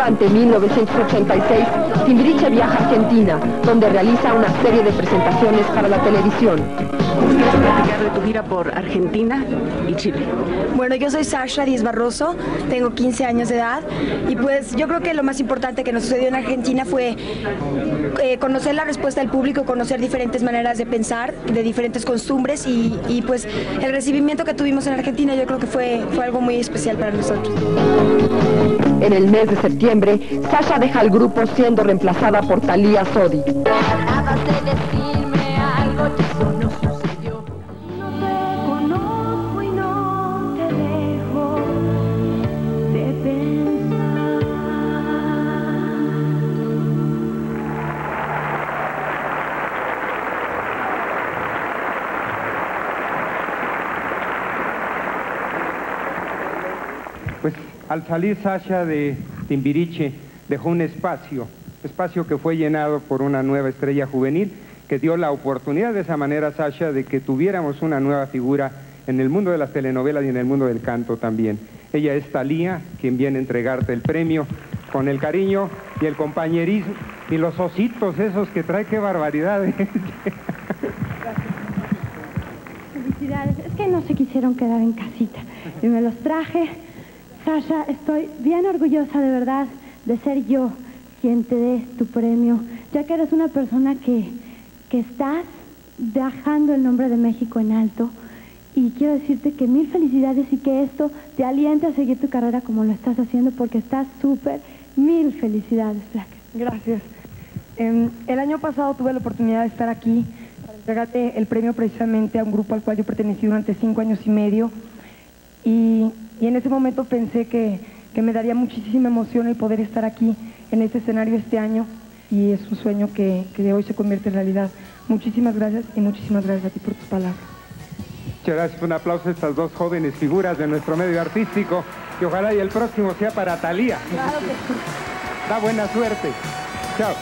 durante 1986, Timbiriche viaja a Argentina, donde realiza una serie de presentaciones para la televisión. platicar de tu gira por Argentina y Chile. Bueno, yo soy Sasha Díaz Barroso, tengo 15 años de edad y pues yo creo que lo más importante que nos sucedió en Argentina fue eh, conocer la respuesta del público, conocer diferentes maneras de pensar, de diferentes costumbres y, y, pues el recibimiento que tuvimos en Argentina yo creo que fue, fue algo muy especial para nosotros. En el mes de septiembre, Sasha deja el grupo siendo reemplazada por Thalía Sodi. Pues al salir Sasha de Timbiriche dejó un espacio, espacio que fue llenado por una nueva estrella juvenil que dio la oportunidad de esa manera Sasha de que tuviéramos una nueva figura en el mundo de las telenovelas y en el mundo del canto también. Ella es Talía, quien viene a entregarte el premio con el cariño y el compañerismo y los ositos esos que trae, qué barbaridad. ¿eh? Felicidades, es que no se quisieron quedar en casita y me los traje. Sasha, estoy bien orgullosa de verdad de ser yo quien te dé tu premio, ya que eres una persona que, que estás dejando el nombre de México en alto. Y quiero decirte que mil felicidades y que esto te aliente a seguir tu carrera como lo estás haciendo porque estás súper. Mil felicidades, Black. Gracias. Eh, el año pasado tuve la oportunidad de estar aquí para entregarte el premio precisamente a un grupo al cual yo pertenecí durante cinco años y medio. Y, y en ese momento pensé que, que, me daría muchísima emoción el poder estar aquí en este escenario este año y es un sueño que, que de hoy se convierte en realidad. Muchísimas gracias y muchísimas gracias a ti por tus palabras. Muchas gracias, un aplauso a estas dos jóvenes figuras de nuestro medio artístico y ojalá y el próximo sea para Talía. Claro que sí. Da buena suerte. Chao.